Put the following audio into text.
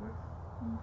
Mm.